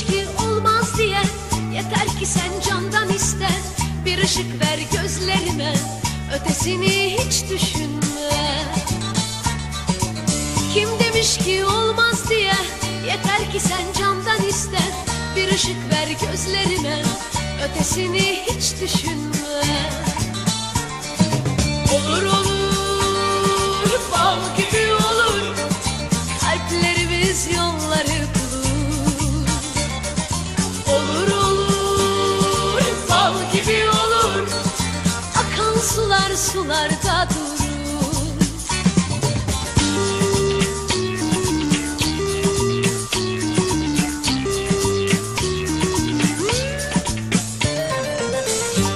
ki olmaz diye. Yeter ki sen candan iste Bir ışık ver gözlerime Ötesini hiç düşünme. Kim demiş ki olmaz diye? Yeter ki sen candan iste Bir ışık ver gözlerime Ötesini hiç düşünme. Olur olur sular sularda durur.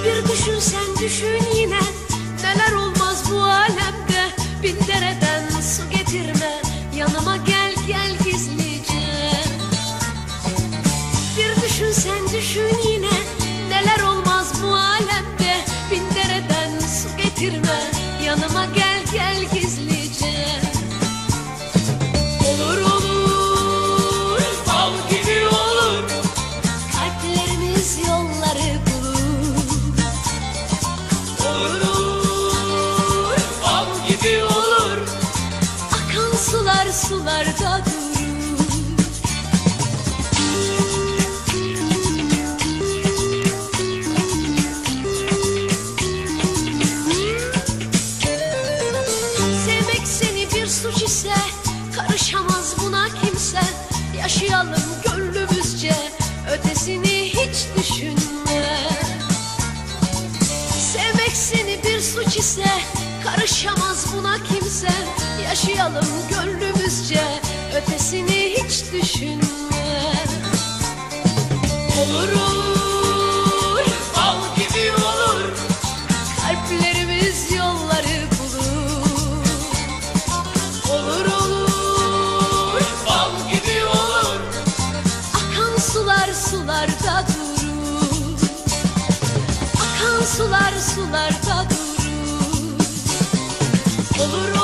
Bir düşün sen düşün yine gel gizlice. Olur olur. Bal gibi olur. Kalplerimiz yolları bulur. Olur olur. Bal gibi olur. Akan sular sularda durur Yaşayalım gönlümüzce Ötesini hiç düşünme. Sevmek seni bir suç ise Karışamaz buna kimse. Yaşayalım gönlümüzce Ötesini hiç düşünme. Olur sular sularda durur. Akan sular sularda durur. Olur